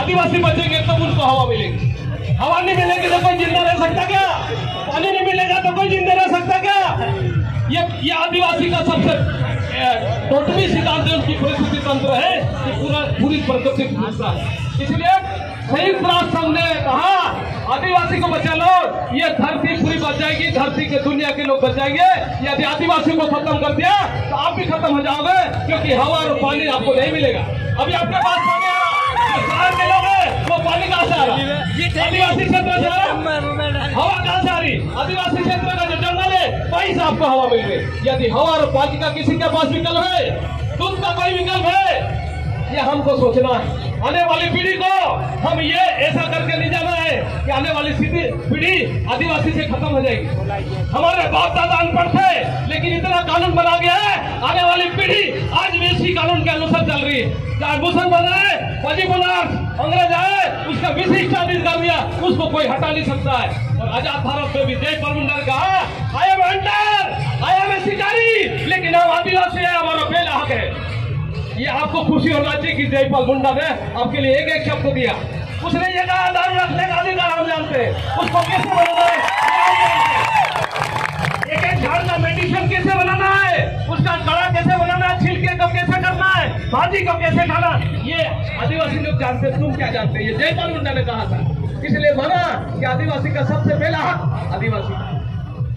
आदिवासी बचेंगे तब उनको हवा मिलेगी। हवा नहीं मिलेगी तो कोई ज़िंदा रह सकता क्या? पानी नहीं मिलेगा तो कोई ज़िंदा रह सकता क्या? ये ये आदिवासी का सबसे टोटली सिद्धांत है उनकी परिस्थिति तंत्र है, कि पूरा पूरी प्रकृति हिस्सा है। इसलिए संयुक्त राष्ट्र संघ ने कहा, आदिवासी को बचा लो, ये धरती पूरी बच जाएगी, धरती के दुनिया के लोग बच जाएँगे, यदि आदिवासी को खत्म कर दिया तो आप भी खत्म हो जाओगे, क्योंकि हवा और पानी आपको नहीं मिलेगा। अभी आपके पास पानी शहर के लोग हैं वो पानी कहाँ से आ रहा? आदिवासी क्षेत्र रहा हवा कहाँ से आ रही? आदिवासी क्षेत्र का जो जंगल है वहीं से आपको हवा मिल रही यदि हवा और पानी का किसी के पास विकल्प है दूध का कोई विकल्प है? ये हमको सोचना है। आने वाली पीढ़ी को हम ये ऐसा करके नहीं जाना है कि आने वाली सीधी पीढ़ी आदिवासी से खत्म हो जाएगी। हमारे बाप दादा अनपढ़ थे लेकिन इतना कानून बना गया है आने वाली पीढ़ी आज भी इसी कानून के अनुसार चल रही है। चाहे मुसलमान है पजीबुलार अंग्रेज़ आए, उसका विशिष्ट अधिकार दिया, उसको कोई हटा नहीं सकता है। और आज़ाद भारत में भी जयपाल मुंडा ने कहा I am hunter I am a शिकारी, लेकिन हम आदिवासी है, हमारा पहला हक है। ये आपको खुशी होना चाहिए कि जयपाल मुंडा ने आपके लिए एक एक शब्द दिया। उसने ये कहा, दारू रखने का अधिकार हम जानते हैं। उसको कैसे बनाना है एक एक झाड़ का मेडिसिन कैसे बनाना भाजी को कैसे खाना ये आदिवासी लोग जानते तुम क्या जानते ये जयपाल मुंडा ने कहा था। इसलिए माना कि आदिवासी का सबसे पहला हक आदिवासी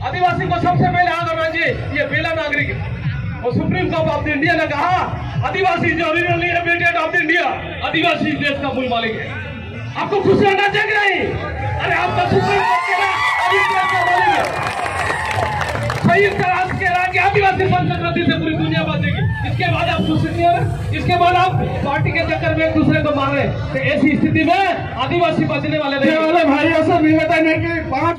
आदिवासी को सबसे पहले हक होना चाहिए, ये पहला नागरिक। और सुप्रीम कोर्ट ऑफ़ इंडिया ने कहा, आदिवासी जो ओरिजिनली ऑफ़ इंडिया आदिवासी देश का मूल मालिक है। आपको खुश रहना चाहिए नहीं? अरे आपका सुप्रीम कोर्ट के का संयुक्त के आदिवासी संस्कृति से पूरी दुनिया बचेगी इसके बाद आप खुश नहीं हो। रहे इसके बाद आप पार्टी के चक्कर में एक दूसरे को मार रहे तो ऐसी स्थिति में आदिवासी बचने वाले नहीं। वाले भाइयों से निवेदन है कि पाँच